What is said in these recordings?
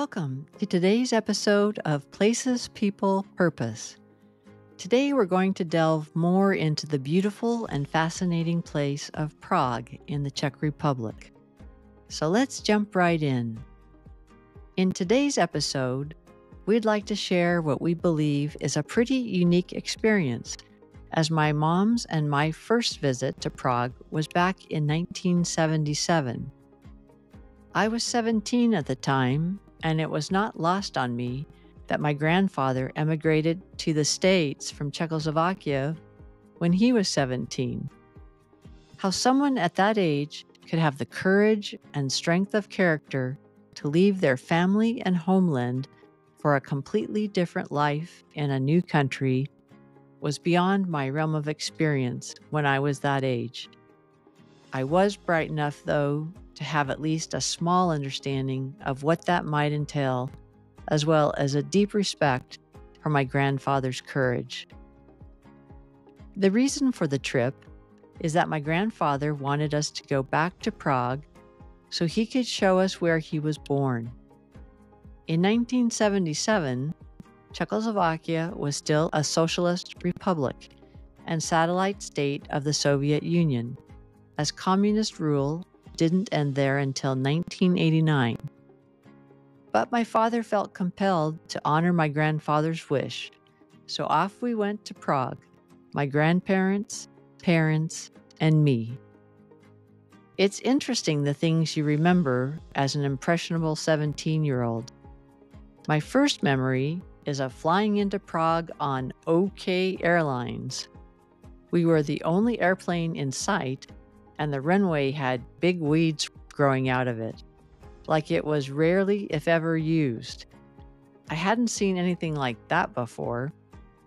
Welcome to today's episode of Places, People, Purpose. Today we're going to delve more into the beautiful and fascinating place of Prague in the Czech Republic. So let's jump right in. In today's episode, we'd like to share what we believe is a pretty unique experience, as my mom's and my first visit to Prague was back in 1977. I was 17 at the time and it was not lost on me that my grandfather emigrated to the States from Czechoslovakia when he was 17. How someone at that age could have the courage and strength of character to leave their family and homeland for a completely different life in a new country was beyond my realm of experience when I was that age. I was bright enough, though, to have at least a small understanding of what that might entail, as well as a deep respect for my grandfather's courage. The reason for the trip is that my grandfather wanted us to go back to Prague so he could show us where he was born. In 1977, Czechoslovakia was still a socialist republic and satellite state of the Soviet Union, as communist rule didn't end there until 1989. But my father felt compelled to honor my grandfather's wish, so off we went to Prague, my grandparents, parents, and me. It's interesting the things you remember as an impressionable 17 year old. My first memory is of flying into Prague on OK Airlines. We were the only airplane in sight and the runway had big weeds growing out of it, like it was rarely, if ever, used. I hadn't seen anything like that before.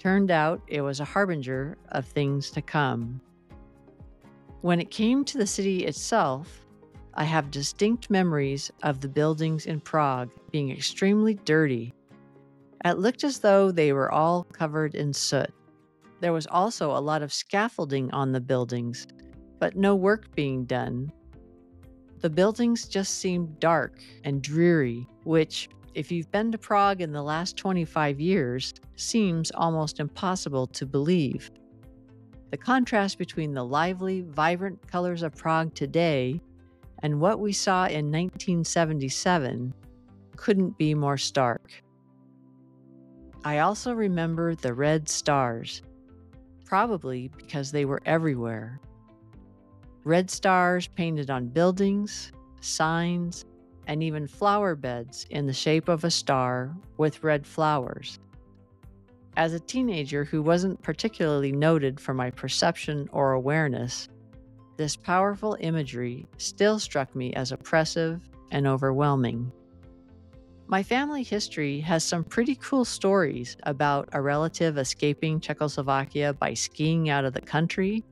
Turned out it was a harbinger of things to come. When it came to the city itself, I have distinct memories of the buildings in Prague being extremely dirty. It looked as though they were all covered in soot. There was also a lot of scaffolding on the buildings, but no work being done. The buildings just seemed dark and dreary, which, if you've been to Prague in the last 25 years, seems almost impossible to believe. The contrast between the lively, vibrant colors of Prague today and what we saw in 1977 couldn't be more stark. I also remember the red stars, probably because they were everywhere red stars painted on buildings, signs, and even flower beds in the shape of a star with red flowers. As a teenager who wasn't particularly noted for my perception or awareness, this powerful imagery still struck me as oppressive and overwhelming. My family history has some pretty cool stories about a relative escaping Czechoslovakia by skiing out of the country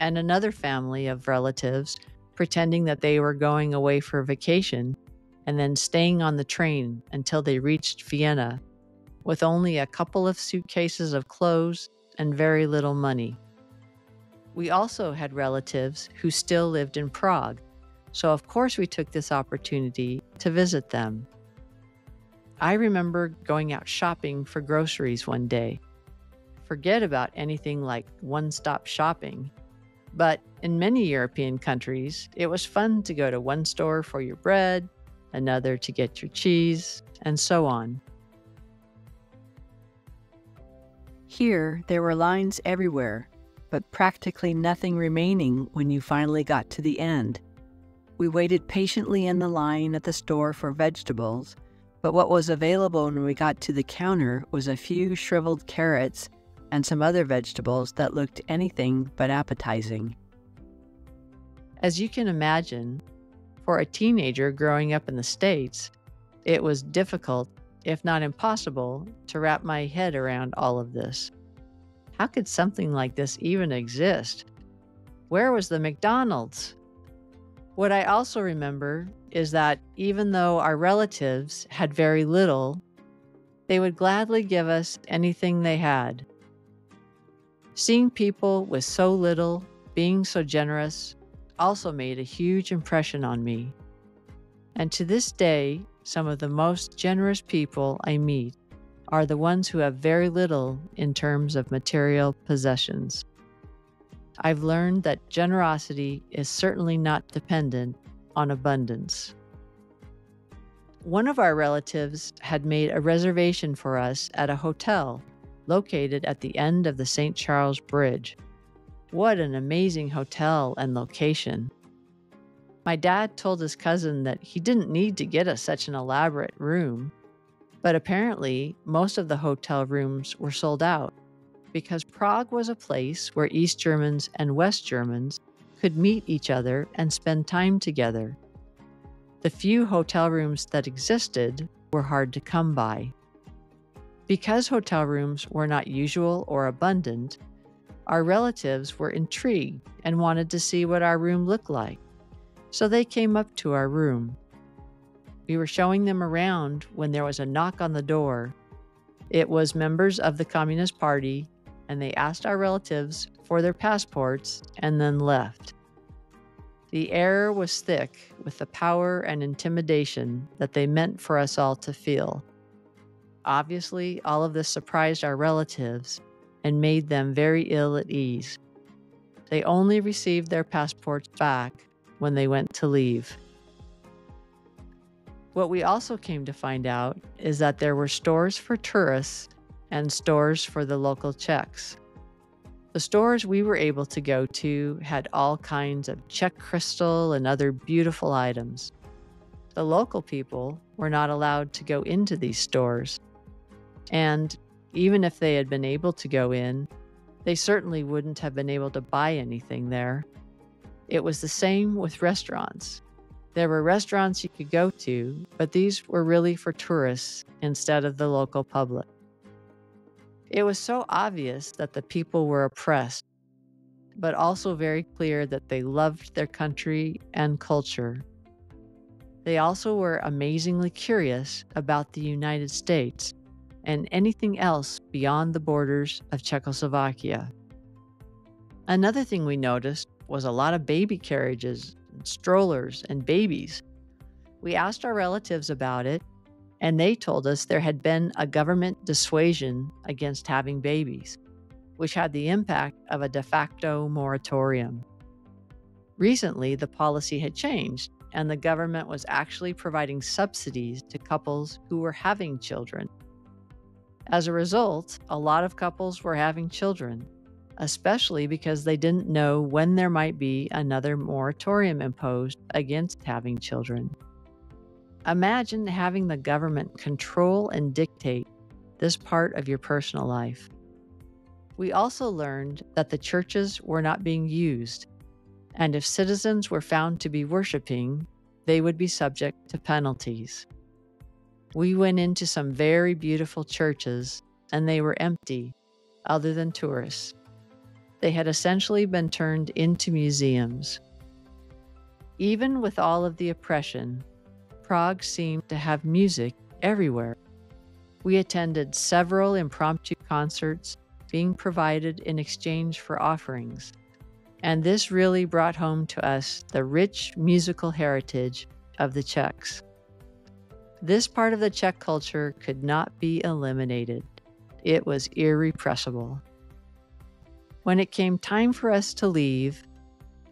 and another family of relatives pretending that they were going away for vacation and then staying on the train until they reached Vienna with only a couple of suitcases of clothes and very little money. We also had relatives who still lived in Prague, so of course we took this opportunity to visit them. I remember going out shopping for groceries one day. Forget about anything like one stop shopping but in many European countries, it was fun to go to one store for your bread, another to get your cheese, and so on. Here, there were lines everywhere, but practically nothing remaining when you finally got to the end. We waited patiently in the line at the store for vegetables, but what was available when we got to the counter was a few shriveled carrots and some other vegetables that looked anything but appetizing. As you can imagine, for a teenager growing up in the States, it was difficult, if not impossible, to wrap my head around all of this. How could something like this even exist? Where was the McDonald's? What I also remember is that even though our relatives had very little, they would gladly give us anything they had. Seeing people with so little being so generous also made a huge impression on me. And to this day, some of the most generous people I meet are the ones who have very little in terms of material possessions. I've learned that generosity is certainly not dependent on abundance. One of our relatives had made a reservation for us at a hotel located at the end of the St. Charles Bridge. What an amazing hotel and location! My dad told his cousin that he didn't need to get us such an elaborate room, but apparently most of the hotel rooms were sold out because Prague was a place where East Germans and West Germans could meet each other and spend time together. The few hotel rooms that existed were hard to come by. Because hotel rooms were not usual or abundant, our relatives were intrigued and wanted to see what our room looked like. So they came up to our room. We were showing them around when there was a knock on the door. It was members of the Communist Party and they asked our relatives for their passports and then left. The air was thick with the power and intimidation that they meant for us all to feel. Obviously, all of this surprised our relatives and made them very ill at ease. They only received their passports back when they went to leave. What we also came to find out is that there were stores for tourists and stores for the local Czechs. The stores we were able to go to had all kinds of Czech crystal and other beautiful items. The local people were not allowed to go into these stores. And even if they had been able to go in, they certainly wouldn't have been able to buy anything there. It was the same with restaurants. There were restaurants you could go to, but these were really for tourists instead of the local public. It was so obvious that the people were oppressed, but also very clear that they loved their country and culture. They also were amazingly curious about the United States and anything else beyond the borders of Czechoslovakia. Another thing we noticed was a lot of baby carriages, and strollers, and babies. We asked our relatives about it, and they told us there had been a government dissuasion against having babies, which had the impact of a de facto moratorium. Recently, the policy had changed, and the government was actually providing subsidies to couples who were having children. As a result, a lot of couples were having children, especially because they didn't know when there might be another moratorium imposed against having children. Imagine having the government control and dictate this part of your personal life. We also learned that the churches were not being used, and if citizens were found to be worshiping, they would be subject to penalties. We went into some very beautiful churches, and they were empty, other than tourists. They had essentially been turned into museums. Even with all of the oppression, Prague seemed to have music everywhere. We attended several impromptu concerts being provided in exchange for offerings. And this really brought home to us the rich musical heritage of the Czechs. This part of the Czech culture could not be eliminated. It was irrepressible. When it came time for us to leave,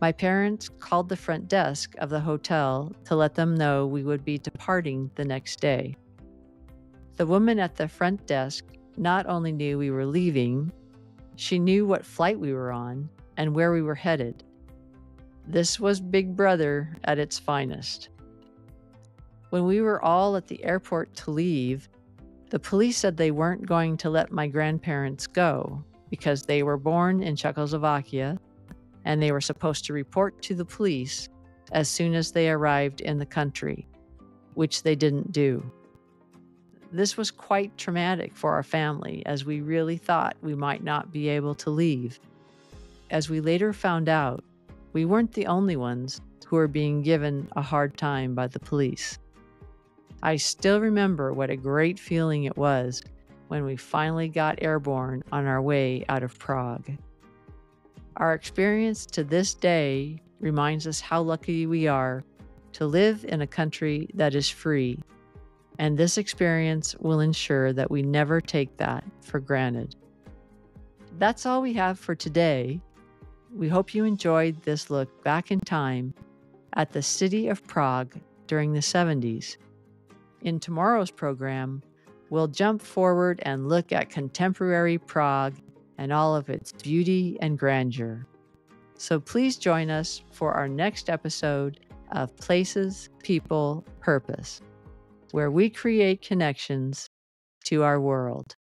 my parents called the front desk of the hotel to let them know we would be departing the next day. The woman at the front desk not only knew we were leaving, she knew what flight we were on and where we were headed. This was Big Brother at its finest. When we were all at the airport to leave, the police said they weren't going to let my grandparents go because they were born in Czechoslovakia and they were supposed to report to the police as soon as they arrived in the country, which they didn't do. This was quite traumatic for our family as we really thought we might not be able to leave. As we later found out, we weren't the only ones who were being given a hard time by the police. I still remember what a great feeling it was when we finally got airborne on our way out of Prague. Our experience to this day reminds us how lucky we are to live in a country that is free, and this experience will ensure that we never take that for granted. That's all we have for today. We hope you enjoyed this look back in time at the city of Prague during the 70s. In tomorrow's program, we'll jump forward and look at contemporary Prague and all of its beauty and grandeur. So please join us for our next episode of Places, People, Purpose, where we create connections to our world.